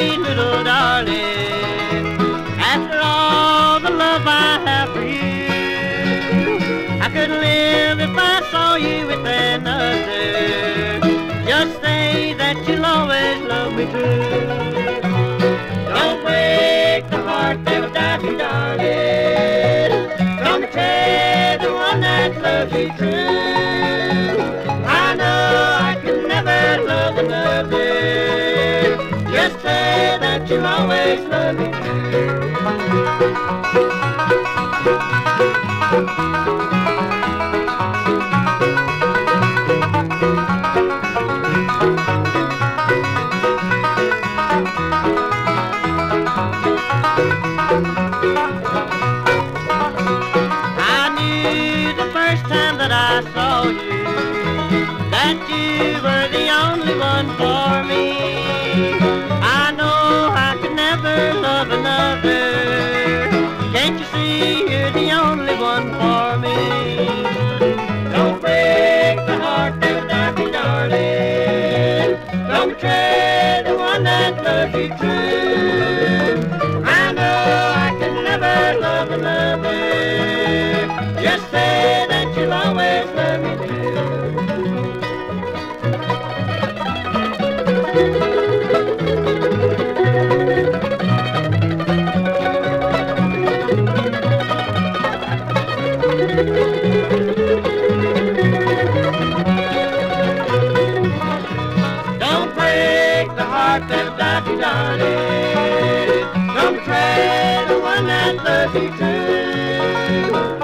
Sweet little darling. After all the love I have for you, I couldn't live if I saw you with another. Just say that you'll always love me true. Don't break the heart that will die for you, darling. Don't betray the one that loves you true. That you'll always love me true. saw you, that you were the only one for me. Can't you see you're the only one for me? Don't break the heart me, darling. Don't betray the one that loves you true. I know I can never love another. Just say that you'll always Don't break the heart that died you, darling. Don't the one that you